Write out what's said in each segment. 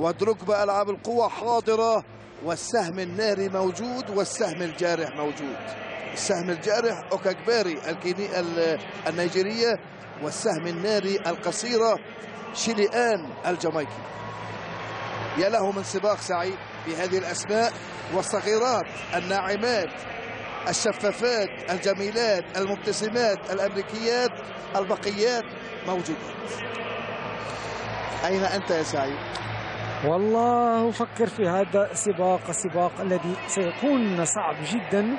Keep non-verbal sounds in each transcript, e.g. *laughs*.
ودروجبا ألعاب القوة حاضرة والسهم الناري موجود والسهم الجارح موجود. السهم الجارح أوكاكباري النيجيرية والسهم الناري القصيرة شيليان الجامايكي. يا له من سباق سعيد بهذه الأسماء والصغيرات الناعمات الشفافات الجميلات المبتسمات الأمريكيات البقيات موجودات. أين أنت يا سعيد؟ والله أفكر في هذا السباق السباق الذي سيكون صعب جدا.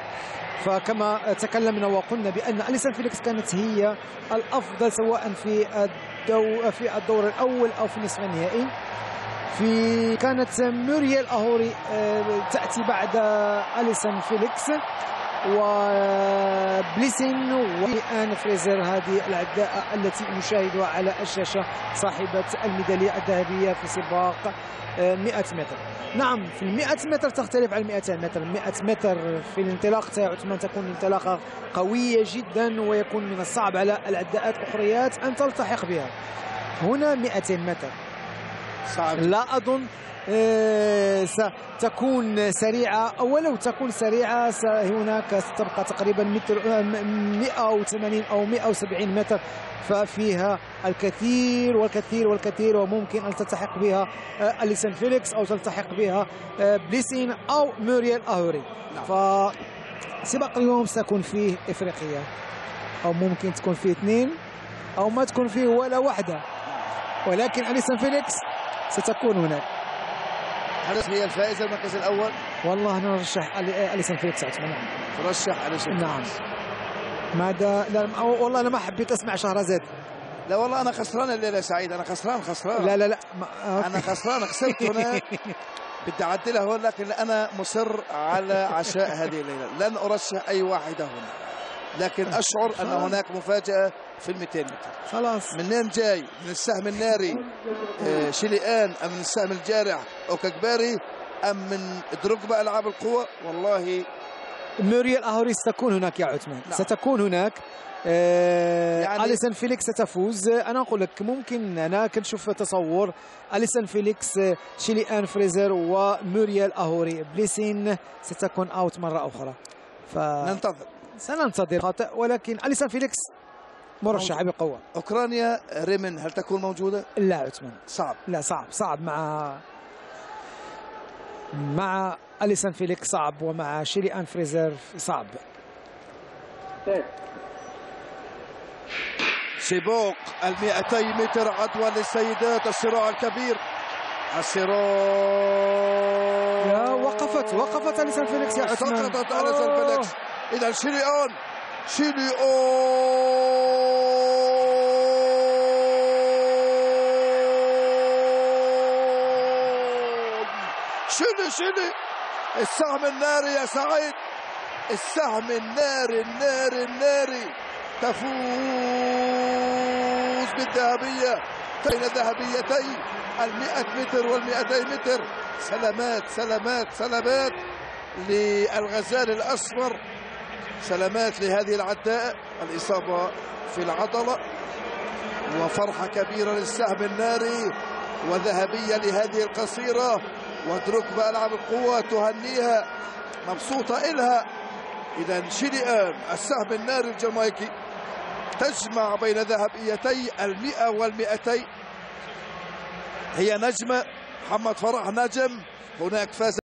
فكما تكلمنا وقلنا بأن أليسون فيليكس كانت هي الأفضل سواء في الدو في الدور الأول أو في نصف النهائي. في كانت موريال أهوري آه، تأتي بعد أليسون فيليكس. وبليسين وآن فريزر هذه العداء التي نشاهدها على الشاشة صاحبة الميدالية الذهبية في سباق آه، 100 متر. نعم في ال 100 متر تختلف عن 200 متر. 100 متر في الانطلاق عثمان تكون انطلاقة قوية جدا ويكون من الصعب على العداءات الأخريات أن تلتحق بها. هنا 200 متر. صعب. لا أظن آه، ستكون سريعة ولو تكون سريعة هناك ستبقى تقريبا متر آه، م- 180 أو 170 متر ففيها الكثير والكثير والكثير وممكن أن تلتحق بها آه، أليسون فيليكس أو تلتحق بها آه، بليسين أو موريال أهوري. نعم. فسباق اليوم سيكون فيه إفريقيا أو ممكن تكون فيه اثنين أو ما تكون فيه ولا واحدة. ولكن أليسون فيليكس ستكون هناك. حدث هي الفائزة المركز الأول. والله أرشح ألي- أليسون فيليكس عثمان نعم ترشح أليسون نعم. ماذا لا والله أنا ما حبيت أسمع شهرزاد لا والله أنا خسران الليلة يا سعيد. أنا خسران خسران. لا لا لا. ما- أنا خسران خسرت هناك *laughs* بدي أعدلها هون لكن أنا مصر على عشاء هذه الليلة. لن أرشح أي واحدة هنا. لكن أشعر أن هناك مفاجأة في ال 200 متر. خلاص. منين جاي من السهم الناري آه، شيليان أم من السهم الجارح أوكاكباري أم من دروجبا ألعاب القوة؟ والله. موريال أهوري ستكون هناك يا عثمان. نعم. ستكون هناك. آه يعني- أليسون فيليكس ستفوز. أنا أقول لك ممكن أنا كنشوف تصور أليسون فيليكس آه، شيليان فريزر وموريال أهوري بليسين ستكون أوت مرة أخرى. ف... ننتظر. سننتظر خاطئ ولكن أليسون فيليكس مرشح بقوة أوكرانيا ريمن هل تكون موجودة؟ لا عثمان. صعب. لا صعب صعب. مع مع أليسون فيليكس صعب ومع شيليان فريزر صعب. سباق ال 200 متر عدوا للسيدات الصراع الكبير. الصراع. وقفت وقفت أليسون فيليكس يا عثمان. سقطت أليسون فيليكس. إذا شيليون شيليون شيلي شيلي السهم الناري يا سعيد. السهم الناري الناري الناري. تفوز بالذهبية. بين ذهبيتي المئة متر والمئتي متر. سلامات سلامات سلامات للغزال الأسمر سلامات لهذه العداء. الإصابة في العضلة وفرحة كبيرة للسهم الناري وذهبية لهذه القصيرة. ودركبة ألعاب القوة تهنيها مبسوطة إلها. إذا شيليان السهم الناري الجامايكي تجمع بين ذهبيتي المئة والمئتي. هي نجمة محمد فرح نجم. هناك فاز